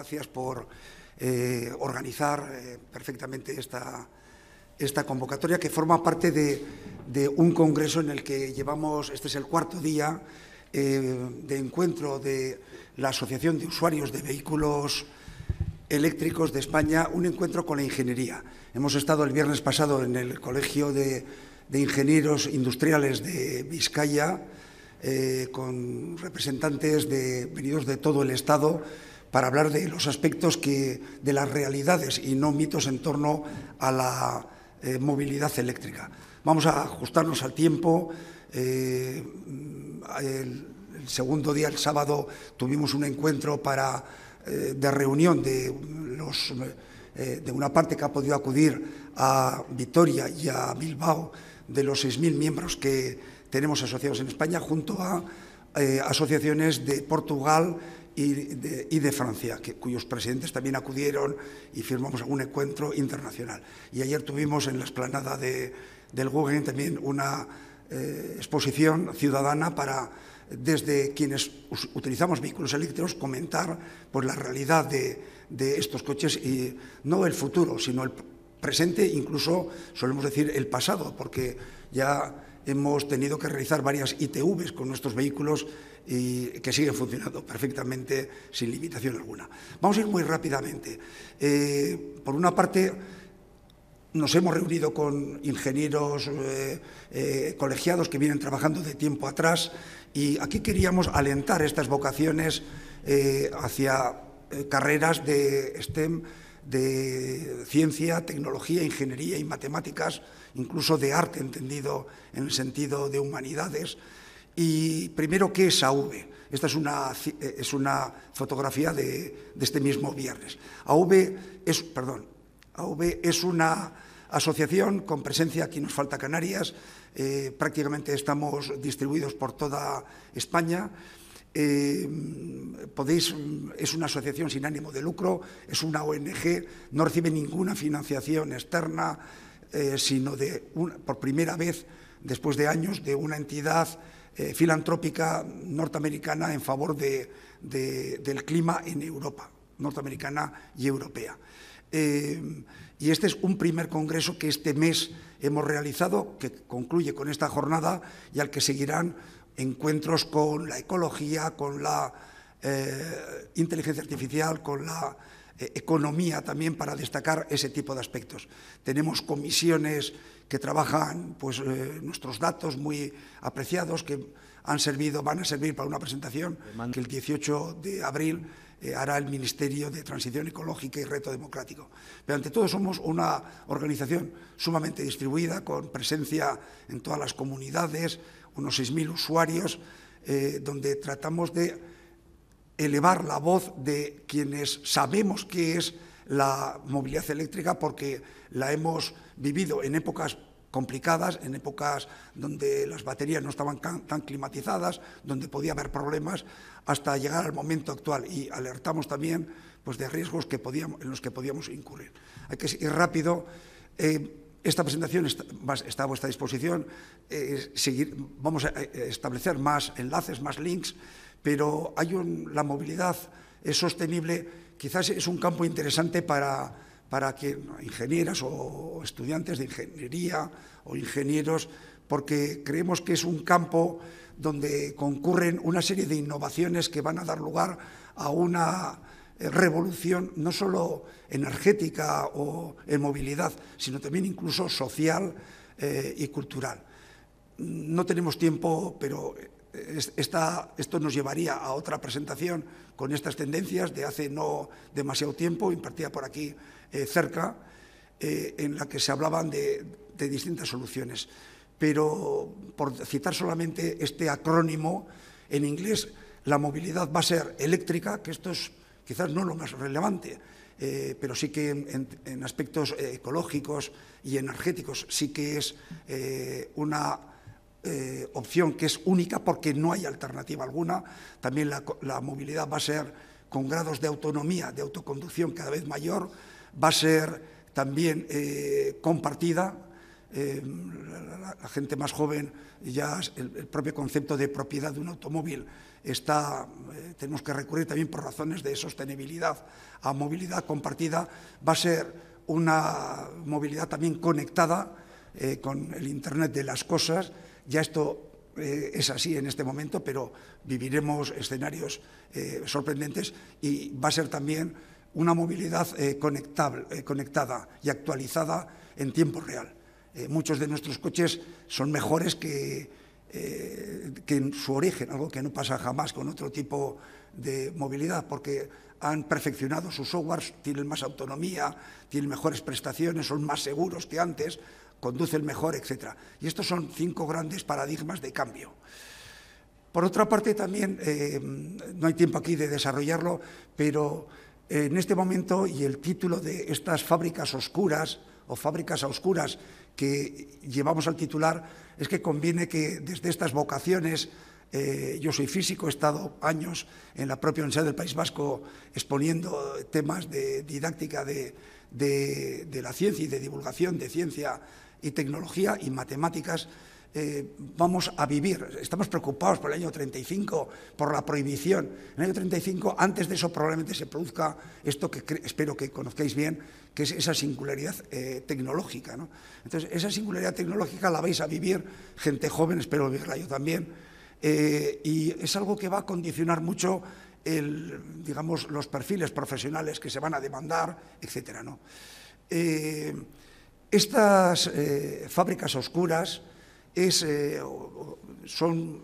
gracias por eh, organizar eh, perfectamente esta, esta convocatoria que forma parte de, un congreso en el que llevamos, este es el cuarto día eh, de encuentro de la Asociación de Usuarios de Vehículos Eléctricos de España, un encuentro con la ingeniería. Hemos estado el viernes pasado en el Colegio de, Ingenieros Industriales de Vizcaya, con representantes de, venidos de todo el Estado, para hablar de los aspectos que, de las realidades y no mitos en torno a la eh, movilidad eléctrica. Vamos a ajustarnos al tiempo. Eh, el, segundo día, el sábado, tuvimos un encuentro para, eh, de reunión de, los, de una parte que ha podido acudir a Vitoria y a Bilbao, de los 6.000 miembros que tenemos asociados en España, junto a asociaciones de Portugal, y de, Francia, cuyos presidentes también acudieron y firmamos un encuentro internacional. Y ayer tuvimos en la explanada de, del Guggenheim también una eh, exposición ciudadana para, desde quienes utilizamos vehículos eléctricos, comentar pues, la realidad de, estos coches y no el futuro, sino el presente, incluso solemos decir el pasado, porque ya hemos tenido que realizar varias ITVs con nuestros vehículos y que siguen funcionando perfectamente sin limitación alguna. Vamos a ir muy rápidamente. Eh, por una parte, nos hemos reunido con ingenieros eh, eh, colegiados que vienen trabajando de tiempo atrás y aquí queríamos alentar estas vocaciones hacia carreras de STEM, de ciencia, tecnología, ingeniería y matemáticas, incluso de arte entendido en el sentido de humanidades. Y primero, ¿qué es AV? Esta es una, es una fotografía de, este mismo viernes. AV es, perdón, AV es una asociación con presencia, aquí nos falta Canarias, eh, prácticamente estamos distribuidos por toda España. Eh, podéis, es una asociación sin ánimo de lucro, es una ONG, no recibe ninguna financiación externa, eh, sino por primera vez, después de años, de una entidad filantrópica norteamericana en favor del clima en Europa, norteamericana y europea. Eh, y este es un primer congreso que este mes hemos realizado, que concluye con esta jornada y al que seguirán encuentros con la ecología, con la eh, inteligencia artificial, con la economía también para destacar ese tipo de aspectos. Tenemos comisiones que trabajan pues, eh, nuestros datos muy apreciados que han servido, van a servir para una presentación que el 18 de abril eh, hará el Ministerio de Transición Ecológica y Reto Democrático. Pero ante todo somos una organización sumamente distribuida, con presencia en todas las comunidades, unos 6.000 usuarios, eh, donde tratamos de elevar la voz de quienes sabemos qué es la movilidad eléctrica porque la hemos vivido en épocas complicadas, en épocas donde las baterías no estaban tan climatizadas, donde podía haber problemas, hasta llegar al momento actual. Y alertamos también pues, de riesgos que podíamos, en los que podíamos incurrir. Hay que ir rápido. Eh, esta presentación está, a vuestra disposición. Eh, seguir, vamos a eh, establecer más enlaces, más links, pero la movilidad es sostenible. Quizás es un campo interesante para para que ingenieras o estudiantes de ingeniería o ingenieros, porque creemos que es un campo donde concurren una serie de innovaciones que van a dar lugar a una eh, revolución no solo energética o en movilidad, sino también incluso social eh, y cultural. No tenemos tiempo, pero esto nos llevaría a otra presentación con estas tendencias de hace no demasiado tiempo, impartida por aquí eh, cerca, eh, en la que se hablaban de, distintas soluciones. Pero, por citar solamente este acrónimo, en inglés la movilidad va a ser eléctrica, que esto es quizás no lo más relevante, eh, pero sí que en, aspectos ecológicos y energéticos sí que es una eh, opción que es única porque no hay alternativa alguna. También la, movilidad va a ser con grados de autonomía, de autoconducción cada vez mayor, va a ser también eh, compartida. Eh, la, gente más joven, ya el, el, propio concepto de propiedad de un automóvil está, tenemos que recurrir también por razones de sostenibilidad a movilidad compartida, va a ser una movilidad también conectada con el Internet de las cosas, ya esto eh, es así en este momento, pero viviremos escenarios eh, sorprendentes y va a ser también una movilidad eh, conectada y actualizada en tiempo real. muchos de nuestros coches son mejores que, que en su origen, algo que no pasa jamás con otro tipo de movilidad, porque han perfeccionado sus softwares, tienen más autonomía, tienen mejores prestaciones, son más seguros que antes, conducen mejor, etc. Y estos son cinco grandes paradigmas de cambio. Por otra parte, también, eh, no hay tiempo aquí de desarrollarlo, pero en este momento, y el título de estas fábricas oscuras o fábricas a oscuras que llevamos al titular, es que conviene que desde estas vocaciones eh, yo soy físico, he estado años en la propia Universidad del País Vasco exponiendo temas de didáctica de, la ciencia y de divulgación de ciencia y tecnología y matemáticas. Eh, vamos a vivir, estamos preocupados por el año 35, por la prohibición. En el año 35, antes de eso probablemente se produzca esto que espero que conozcáis bien, que es esa singularidad eh, tecnológica. Entonces, esa singularidad tecnológica la vais a vivir gente joven, espero vivirla yo también, eh, y es algo que va a condicionar mucho digamos, los perfiles profesionales que se van a demandar, etc. Eh, estas eh, fábricas oscuras son,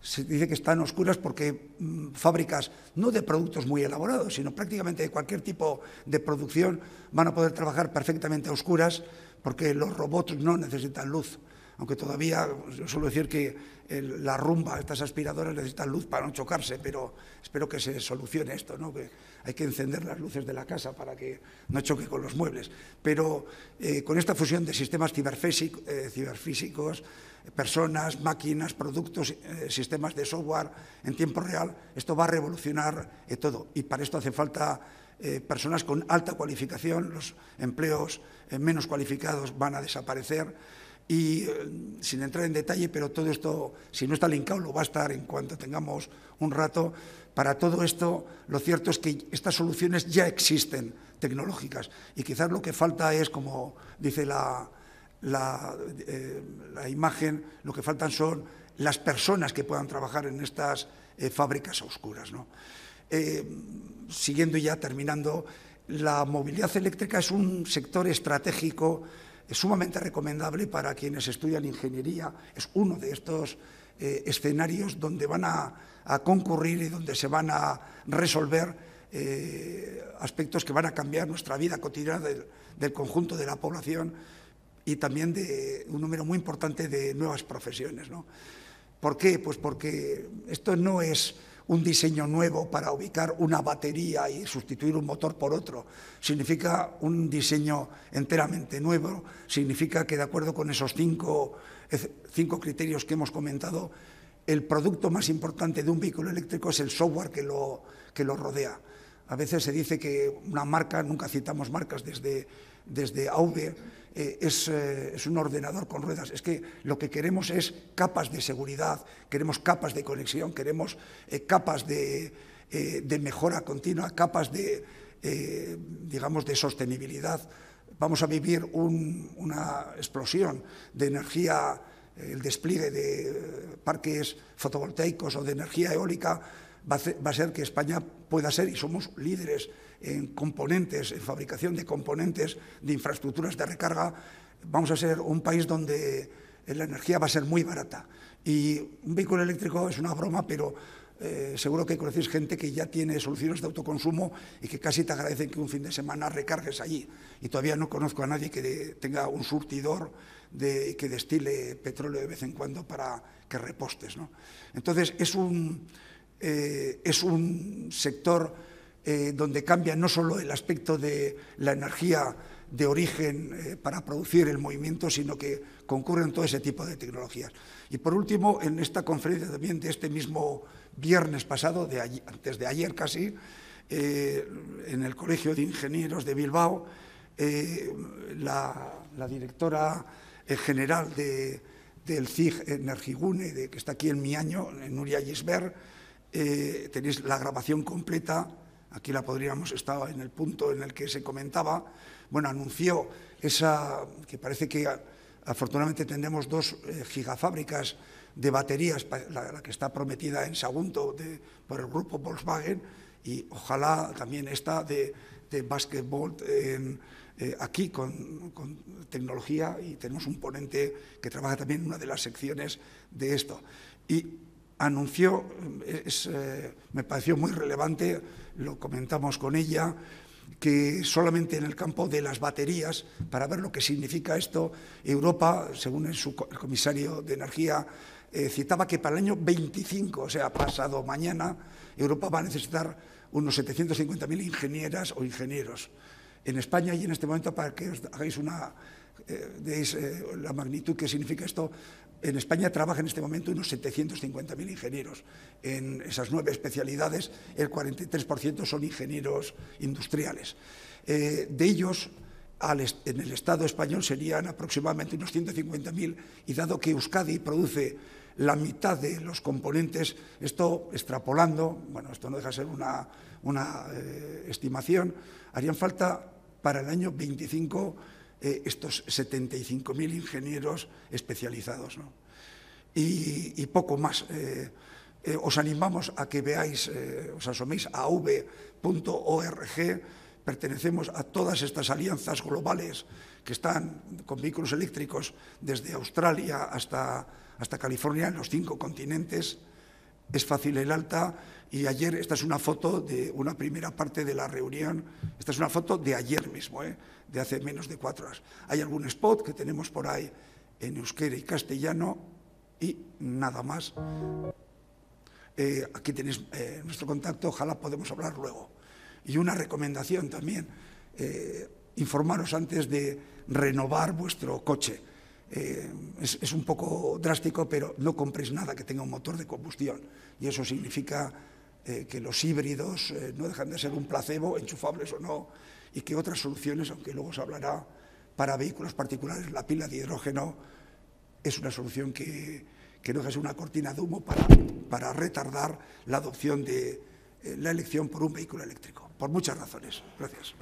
se dice que están oscuras porque mm, fábricas no de productos muy elaborados, sino prácticamente de cualquier tipo de producción van a poder trabajar perfectamente a oscuras porque los robots no necesitan luz aunque todavía suelo decir que la rumba, estas aspiradoras necesitan luz para no chocarse, pero espero que se solucione esto, ¿no? que hay que encender las luces de la casa para que no choque con los muebles. Pero eh, con esta fusión de sistemas eh, ciberfísicos, personas, máquinas, productos, eh, sistemas de software en tiempo real, esto va a revolucionar todo. Y para esto hace falta personas con alta cualificación, los empleos menos cualificados van a desaparecer y eh, sin entrar en detalle, pero todo esto, si no está linkado, lo va a estar en cuanto tengamos un rato. Para todo esto, lo cierto es que estas soluciones ya existen tecnológicas y quizás lo que falta es, como dice la, la, eh, imagen, lo que faltan son las personas que puedan trabajar en estas eh, fábricas oscuras. ¿no? siguiendo ya, terminando, la movilidad eléctrica es un sector estratégico es sumamente recomendable para quienes estudian ingeniería. Es uno de estos eh, escenarios donde van a, concurrir y donde se van a resolver eh, aspectos que van a cambiar nuestra vida cotidiana del, conjunto de la población y también de un número muy importante de nuevas profesiones. ¿Por qué? Pues porque esto no es un diseño nuevo para ubicar una batería y sustituir un motor por otro. Significa un diseño enteramente nuevo, significa que de acuerdo con esos cinco, cinco criterios que hemos comentado, el producto más importante de un vehículo eléctrico es el software que lo, que lo rodea. A veces se dice que una marca, nunca citamos marcas desde, desde eh, eh, es, un ordenador con ruedas. Es que lo que queremos es capas de seguridad, queremos capas de conexión, queremos eh, capas de, mejora continua, capas de, digamos, de sostenibilidad. Vamos a vivir una explosión de energía, el despliegue de parques fotovoltaicos o de energía eólica va a ser que España pueda ser, y somos líderes en componentes, en fabricación de componentes de infraestructuras de recarga, vamos a ser un país donde la energía va a ser muy barata. Y un vehículo eléctrico es una broma, pero eh, seguro que conocéis gente que ya tiene soluciones de autoconsumo y que casi te agradecen que un fin de semana recargues allí. Y todavía no conozco a nadie que tenga un surtidor de, que destile petróleo de vez en cuando para que repostes. ¿no? Entonces, es un, eh, es un sector eh, donde cambia no solo el aspecto de la energía de origen eh, para producir el movimiento, sino que concurren todo ese tipo de tecnologías. Y por último, en esta conferencia también de este mismo viernes pasado, de antes de ayer casi, en el Colegio de Ingenieros de Bilbao, la, directora general del CIG Energigune, que está aquí en mi año, Nuria Gisbert, tenéis la grabación completa, aquí la podríamos, estar en el punto en el que se comentaba, bueno, anunció esa, que parece que afortunadamente tendremos dos gigafábricas de baterías, la, que está prometida en Sagunto por el grupo Volkswagen, y ojalá también esta de, de eh, aquí con, tecnología y tenemos un ponente que trabaja también en una de las secciones de esto. Y anunció, eh, me pareció muy relevante, lo comentamos con ella, que solamente en el campo de las baterías, para ver lo que significa esto, Europa, según el, comisario de Energía, eh, citaba que para el año 25, o sea, pasado mañana, Europa va a necesitar unos 750.000 ingenieras o ingenieros. En España y en este momento, para que os hagáis una, eh, eh, la magnitud que significa esto, en España trabajan en este momento unos 750.000 ingenieros. En esas nueve especialidades, el 43% son ingenieros industriales. Eh, de ellos, en el Estado español serían aproximadamente unos 150.000 y dado que Euskadi produce la mitad de los componentes, esto extrapolando, bueno, esto no deja de ser una, eh, estimación, harían falta para el año 25 eh, estos 75.000 ingenieros especializados. Y, poco más. Eh, os animamos a que veáis, os asoméis a v.org, pertenecemos a todas estas alianzas globales que están con vehículos eléctricos desde Australia hasta hasta California, en los cinco continentes. Es fácil el alta y ayer, esta es una foto de una primera parte de la reunión, esta es una foto de ayer mismo, ¿eh? de hace menos de cuatro horas. Hay algún spot que tenemos por ahí en euskera y castellano y nada más. Eh, aquí tenéis eh, nuestro contacto, ojalá podemos hablar luego. Y una recomendación también, informaros antes de renovar vuestro coche eh, es, un poco drástico, pero no compréis nada que tenga un motor de combustión. Y eso significa eh, que los híbridos eh, no dejan de ser un placebo, enchufables o no, y que otras soluciones, aunque luego se hablará para vehículos particulares, la pila de hidrógeno es una solución que, que no es una cortina de humo para, para retardar la adopción de la elección por un vehículo eléctrico, por muchas razones. Gracias.